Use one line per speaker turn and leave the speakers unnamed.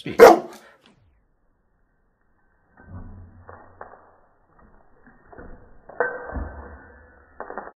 Speak.